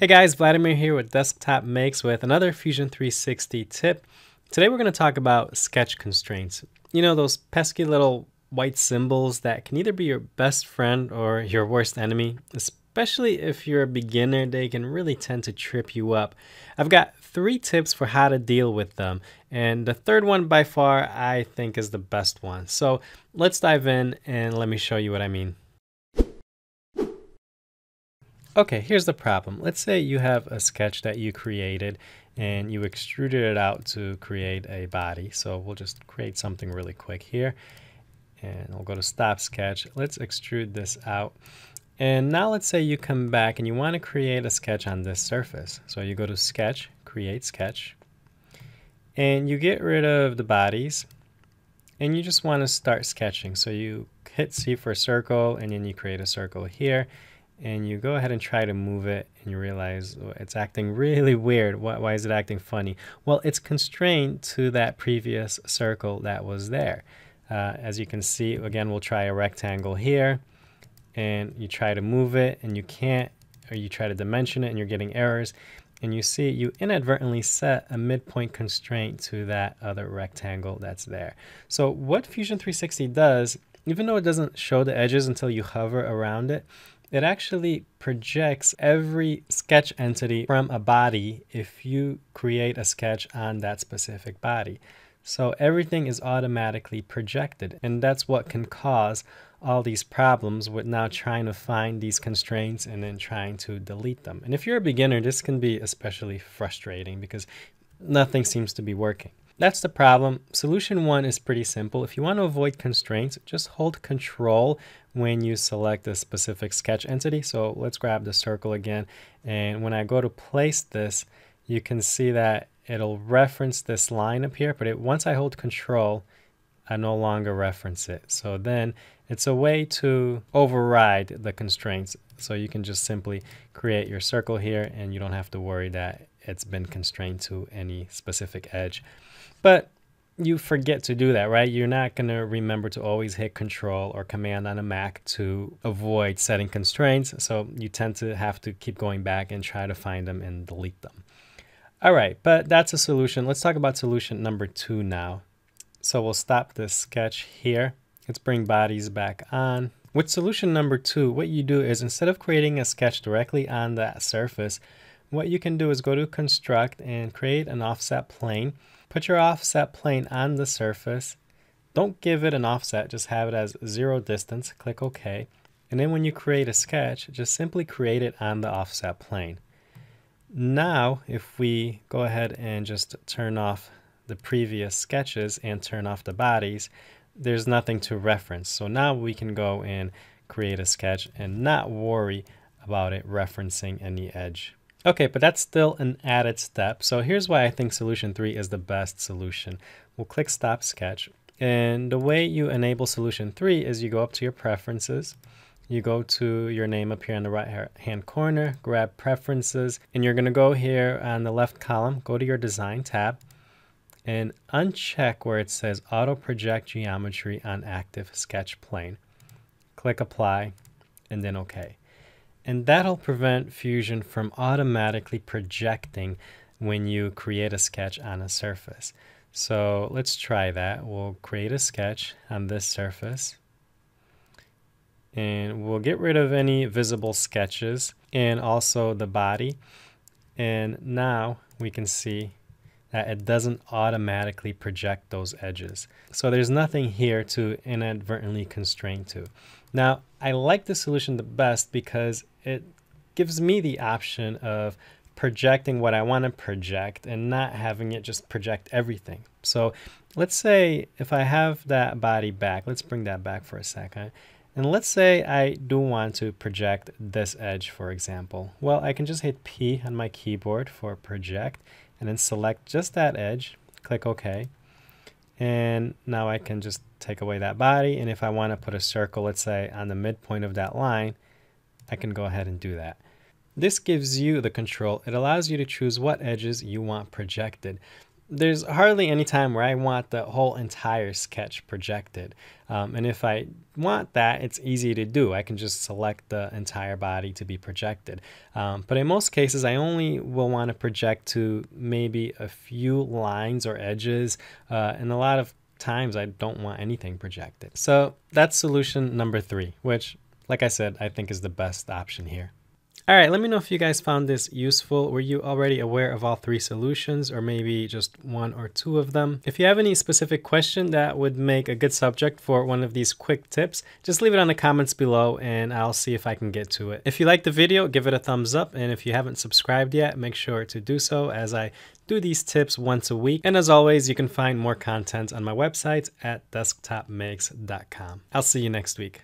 Hey guys, Vladimir here with Desktop Makes with another Fusion 360 tip. Today we're going to talk about sketch constraints. You know, those pesky little white symbols that can either be your best friend or your worst enemy, especially if you're a beginner, they can really tend to trip you up. I've got three tips for how to deal with them, and the third one by far I think is the best one. So let's dive in and let me show you what I mean. Okay, here's the problem. Let's say you have a sketch that you created and you extruded it out to create a body. So we'll just create something really quick here. And we'll go to stop sketch. Let's extrude this out. And now let's say you come back and you want to create a sketch on this surface. So you go to sketch, create sketch, and you get rid of the bodies and you just want to start sketching. So you hit C for circle and then you create a circle here and you go ahead and try to move it and you realize it's acting really weird. Why, why is it acting funny? Well, it's constrained to that previous circle that was there. Uh, as you can see, again, we'll try a rectangle here and you try to move it and you can't, or you try to dimension it and you're getting errors. And you see you inadvertently set a midpoint constraint to that other rectangle that's there. So what Fusion 360 does, even though it doesn't show the edges until you hover around it, it actually projects every sketch entity from a body if you create a sketch on that specific body. So everything is automatically projected and that's what can cause all these problems with now trying to find these constraints and then trying to delete them. And if you're a beginner, this can be especially frustrating because nothing seems to be working. That's the problem. Solution one is pretty simple. If you want to avoid constraints, just hold control when you select a specific sketch entity. So let's grab the circle again. And when I go to place this, you can see that it'll reference this line up here, but it, once I hold control, I no longer reference it. So then it's a way to override the constraints. So you can just simply create your circle here and you don't have to worry that it's been constrained to any specific edge. But you forget to do that, right? You're not going to remember to always hit control or command on a Mac to avoid setting constraints. So you tend to have to keep going back and try to find them and delete them. All right, but that's a solution. Let's talk about solution number two now. So we'll stop this sketch here. Let's bring bodies back on. With solution number two, what you do is instead of creating a sketch directly on that surface, what you can do is go to construct and create an offset plane. Put your offset plane on the surface. Don't give it an offset, just have it as zero distance. Click OK. And then when you create a sketch, just simply create it on the offset plane. Now, if we go ahead and just turn off the previous sketches and turn off the bodies, there's nothing to reference. So now we can go and create a sketch and not worry about it referencing any edge. Okay, but that's still an added step. So here's why I think solution three is the best solution. We'll click stop sketch. And the way you enable solution three is you go up to your preferences. You go to your name up here in the right hand corner, grab preferences, and you're gonna go here on the left column, go to your design tab and uncheck where it says auto project geometry on active sketch plane. Click apply and then okay and that'll prevent Fusion from automatically projecting when you create a sketch on a surface. So let's try that. We'll create a sketch on this surface and we'll get rid of any visible sketches and also the body. And now we can see that it doesn't automatically project those edges. So there's nothing here to inadvertently constrain to. Now, I like the solution the best because it gives me the option of projecting what I want to project and not having it just project everything. So let's say if I have that body back, let's bring that back for a second. And let's say I do want to project this edge, for example. Well, I can just hit P on my keyboard for project and then select just that edge, click OK. And now I can just take away that body. And if I want to put a circle, let's say on the midpoint of that line, I can go ahead and do that. This gives you the control. It allows you to choose what edges you want projected. There's hardly any time where I want the whole entire sketch projected. Um, and if I want that, it's easy to do. I can just select the entire body to be projected. Um, but in most cases, I only will want to project to maybe a few lines or edges. Uh, and a lot of times I don't want anything projected. So that's solution number three, which, like I said, I think is the best option here. All right, let me know if you guys found this useful. Were you already aware of all three solutions or maybe just one or two of them? If you have any specific question that would make a good subject for one of these quick tips, just leave it on the comments below and I'll see if I can get to it. If you liked the video, give it a thumbs up. And if you haven't subscribed yet, make sure to do so as I do these tips once a week. And as always, you can find more content on my website at desktopmakes.com. I'll see you next week.